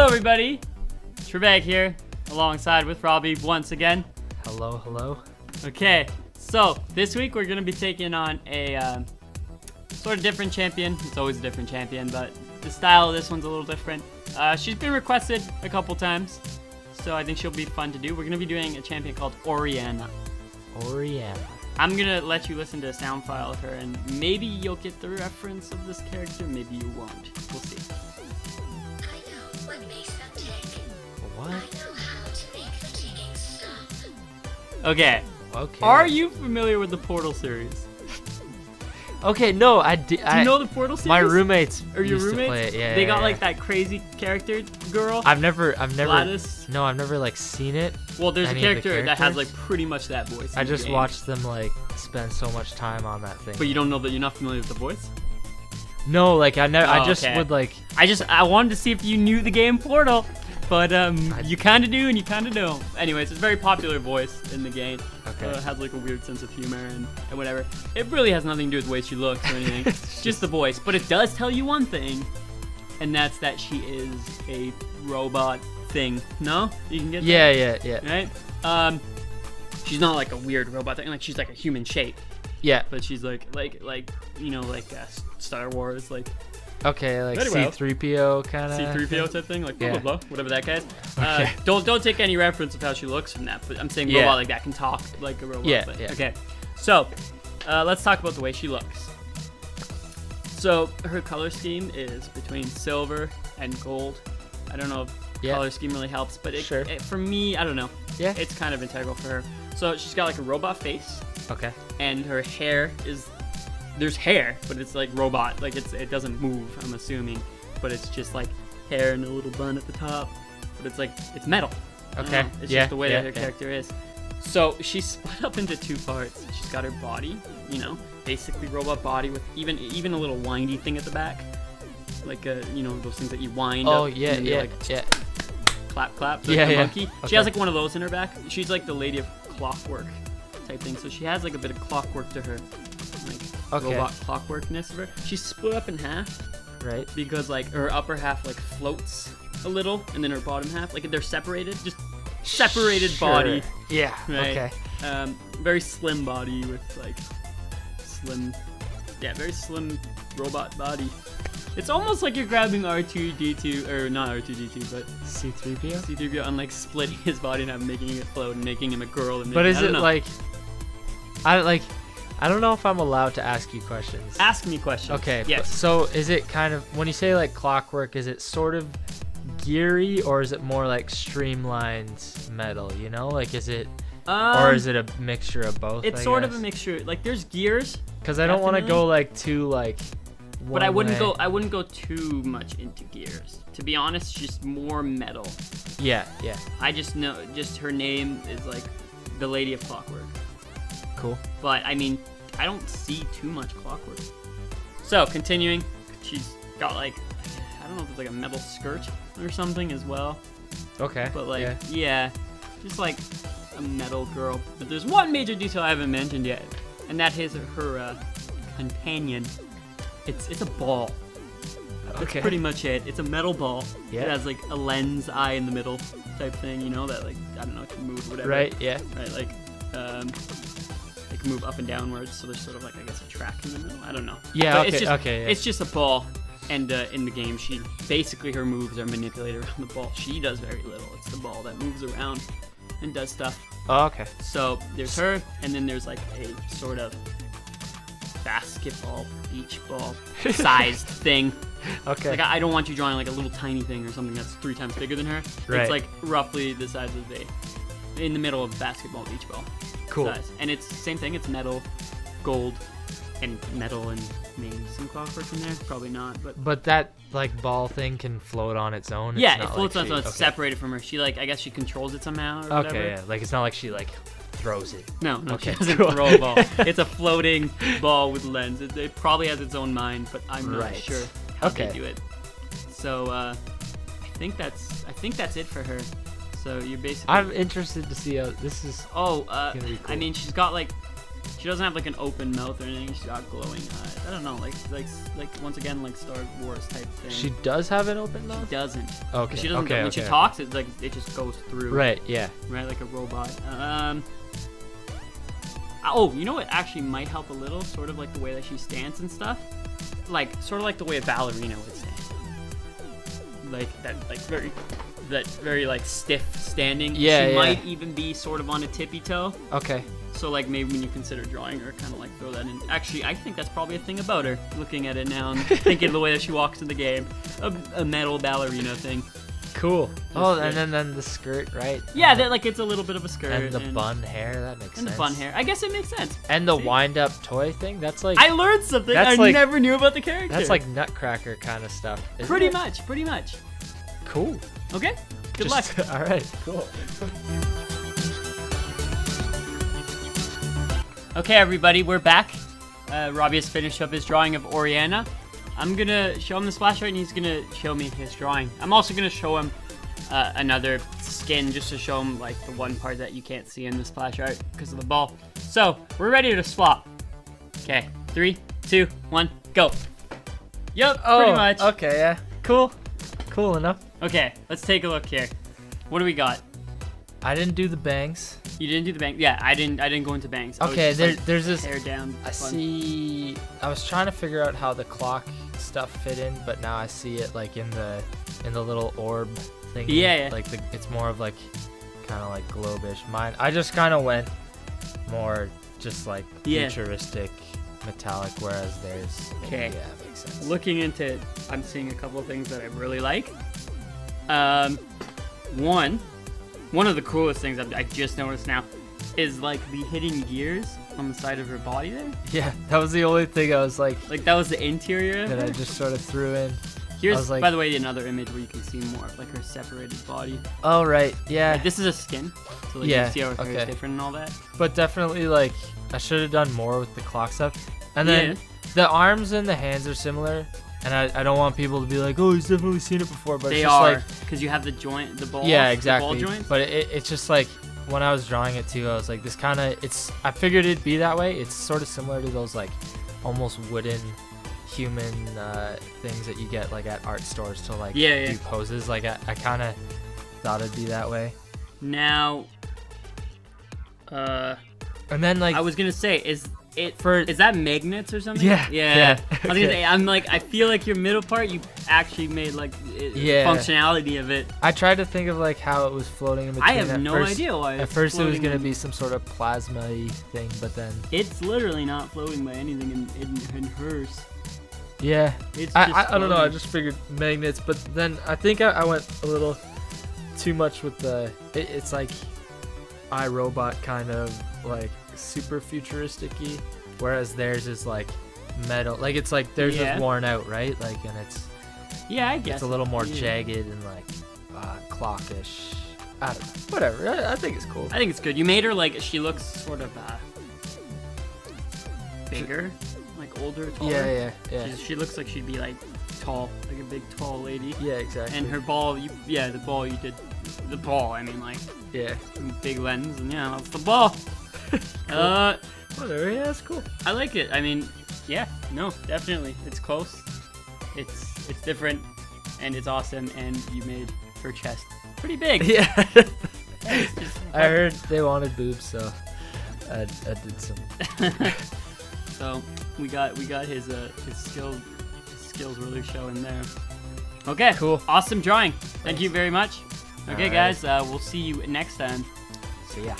Hello, everybody. Travag here, alongside with Robbie once again. Hello, hello. Okay, so this week we're gonna be taking on a um, sort of different champion. It's always a different champion, but the style of this one's a little different. Uh, she's been requested a couple times, so I think she'll be fun to do. We're gonna be doing a champion called Orianna. Orianna. I'm gonna let you listen to a sound file of her, and maybe you'll get the reference of this character, maybe you won't. We'll see. Okay, Okay. are you familiar with the Portal series? Okay, no, I did. Do you know the Portal series? my roommates or your roommates? to play it. Yeah, they yeah, got yeah. like that crazy character girl. I've never, I've never. GLaDOS. No, I've never like seen it. Well, there's a the character that has like pretty much that voice. I just watched them like spend so much time on that thing. But you don't know that you're not familiar with the voice. No, like I never. Oh, I just okay. would like. I just I wanted to see if you knew the game Portal, but um you kind of do and you kind of don't. Anyways, it's a very popular voice in the game. Okay. Uh, has like a weird sense of humor and, and whatever. It really has nothing to do with the way she looks or anything. It's just the voice. But it does tell you one thing, and that's that she is a robot thing. No, you can get that? Yeah, yeah, yeah, right? Um, she's not like a weird robot thing. Like she's like a human shape, yeah. but she's like like like you know like uh, Star Wars like Okay, like Very. C3PO kind of. C3PO type thing, like blah Yeah. blah blah, whatever that guy's. Uh, Okay. don't don't take any reference of how she looks from that. But I'm saying Yeah. robot like that can talk like a robot. Yeah, but- yeah. Okay, so uh, let's talk about the way she looks. So her color scheme is between silver and gold. I don't know if Yeah. color scheme really helps, but it, Sure. it- for me, I don't know. Yeah. It's kind of integral for her. So she's got like a robot face, Okay. and her hair is there's hair, but it's like robot. Like it's it doesn't move. I'm assuming, but it's just like hair and a little bun at the top. But it's like it's metal. Okay. It's yeah. just the way yeah, that her yeah. character is. So she's split up into two parts. She's got her body, you know, basically robot body with even even a little windy thing at the back, like a you know those things that you wind. Oh up, yeah, and then they, yeah, like, yeah. clap clap like Yeah, yeah. monkey. She Okay. has like one of those in her back. She's like the lady of clockwork type thing. So she has like a bit of clockwork to her, like Okay. robot clockworkness of her. She's split up in half Right. because like her upper half like floats a little, and then her bottom half like they're separated, just separated Sure. body. Yeah. Right. Okay. Um, very slim body with like slim, yeah, very slim robot body. It's almost like you're grabbing R2D2 or not R2D2, but C3PO. C3PO and like splitting his body half, making it float, and making him a girl. And But making- is I don't it know. like? I like. I don't know if I'm allowed to ask you questions. Ask me questions. Okay. Yes. So is it kind of when you say like clockwork? Is it sort of geary or is it more like streamlined metal? You know, like is it Um, or is it a mixture of both? It's sort of a mixture. Like there's gears, Because I don't want to go like too like. but I wouldn't way. go. I wouldn't go too much into gears. To be honest, just more metal. Yeah. Yeah. I just know, just her name is like the Lady of Clockwork. Cool. But I mean, I don't see too much clockwork. So continuing, she's got like I don't know if it's like a metal skirt or something as well. Okay. But like yeah. yeah, just like a metal girl. But there's one major detail I haven't mentioned yet, and that is her uh, companion. It's it's a ball. That's Okay. pretty much it. It's a metal ball. Yeah. It has like a lens eye in the middle type thing, you know, that like I don't know, it can move whatever. Right. Yeah. Right, like um can move up and downwards, so there's sort of like I guess a track in the middle. I don't know. Yeah. But okay. it's just, okay. Yeah. It's just a ball. And uh, in the game, she basically her moves are manipulated around the ball. She does very little. It's the ball that moves around and does stuff. oh, okay. So there's her, and then there's like a sort of basketball, beach ball sized thing. Okay. Like I I don't want you drawing like a little tiny thing or something that's three times bigger than her. Right. It's like roughly the size of a in the middle of basketball beach ball cool. size. And it's the same thing. It's metal, gold, and metal, and maybe some clockwork in there. Probably not, but But that like ball thing can float on its own. It's yeah, it floats like on, its own. it's okay. separated from her. She like I guess she controls it somehow. Or whatever. Okay, yeah. Like it's not like she like throws it. No, no, Okay, she doesn't cool. throw a ball. It's a floating ball with lens. It, it probably has its own mind, but I'm not Right. sure how Okay. they do it. So uh, I think that's I think that's it for her. So you're basically I'm interested to see how this is. oh uh, be I mean she's got like She doesn't have like an open mouth or anything. She's got glowing eyes. I don't know, like like like once again like Star Wars type thing. She does have an open She mouth. doesn't. Okay. She doesn't. okay. when okay. she talks, it's like it just goes through. Right. Yeah. Right, like a robot. Um. Oh, you know what actually might help a little? Sort of like the way that she stands and stuff. Like sort of like the way a ballerina would stand. Like that, like very, that very like stiff standing. Yeah, She yeah. might even be sort of on a tippy toe. Okay. So like maybe when you consider drawing her, kind of like throw that in. Actually, I think that's probably a thing about her. Looking at it now and thinking of the way that she walks in the game, a, a metal ballerina thing. Cool. Oh, and then then the skirt, right? Yeah, that like it's a little bit of a skirt And the bun hair. That makes and sense. And the bun hair. I guess it makes sense. And the See? wind-up toy thing. That's like I learned something I like- never knew about the character. that's like Nutcracker kind of stuff. isn't pretty it? much, pretty much. Cool. Okay, good Just- luck. all right. Cool. Okay, everybody, we're back. Uh, Robbie has finished up his drawing of Orianna. I'm gonna show him the splash art, and he's gonna show me his drawing. I'm also gonna show him uh, another skin just to show him like the one part that you can't see in the splash art because of the ball. So we're ready to swap. Okay, three, two, one, go. Yep, pretty much. Oh, Okay. Yeah. Cool. Cool enough. Okay, let's take a look here. What do we got? I didn't do the bangs. You didn't do the bangs. Yeah, I didn't. I didn't go into bangs. Okay. There, like, there's this. hair down. I fun. see. I was trying to figure out how the clock stuff fit in, but now I see it like in the in the little orb thing. Yeah, yeah. Like the, it's more of like kind of like globish. Mine. I just kind of went more just like Yeah. futuristic metallic, whereas theirs. maybe, Okay. Yeah, makes sense. Looking into it, I'm seeing a couple of things that I really like. Um, one, one of the coolest things I've, I just noticed now is like the hidden gears on the side of her body there. Yeah, that was the only thing I was like Like that was the interior. That I just sort of threw in. Here's, like- by the way, another image where you can see more of like her separated body. Oh right, yeah. Like, this is a skin, so like Yeah, you see how her hair is different and all that. but definitely like I should have done more with the clock stuff. And then Yeah. the arms and the hands are similar, and I, I don't want people to be like, oh, he's definitely seen it before. But They are like, because you have the joint, the ball. yeah, the exactly. ball joints. But it, it's just like when I was drawing it too, I was like, this kind of it's. I figured it'd be that way. It's sort of similar to those like almost wooden human uh, things that you get like at art stores to like Yeah, yeah. do poses. Like I, I kind of thought it'd be that way. Now, uh, And then like I was gonna say, is it For- is that magnets or something? Yeah, yeah. yeah, I was gonna say I'm like, I feel like your middle part, you actually made like Yeah. functionality of it. I tried to think of like how it was floating in between. I have at no first. idea why. At first, it was gonna in- be some sort of plasma-y thing, but then It's literally not floating by anything in, in, in hers. Yeah, It's I, I, I don't know. I just figured magnets, but then I think I, I went a little too much with the. It, it's like iRobot kind of like super futuristic-y, whereas theirs is like metal. Like it's like theirs Yeah. is worn out, right? Like and it's Yeah, I guess it's a little more yeah. jagged and like uh, clockish. I don't know. Whatever. I, I think it's cool. I think it's good. You made her like she looks sort of uh, bigger, like older, taller. Yeah, yeah, yeah. She's, she looks like she'd be like tall, like a big tall lady. Yeah, exactly. And her ball, you, yeah, the ball you did, the ball. I mean, like yeah. big lens, and yeah, that's the ball. Uh, Whatever. Yeah, that's cool. I like it. I mean, yeah, no, definitely, it's close. It's it's different, and it's awesome. And you made her chest pretty big. Yeah. I heard they wanted boobs, so I, I did some. so we got we got his uh his skill his skills really showing there. Okay, Cool. Awesome drawing. Thank you very much. Okay, Alright. guys, uh, we'll see you next time. See yeah.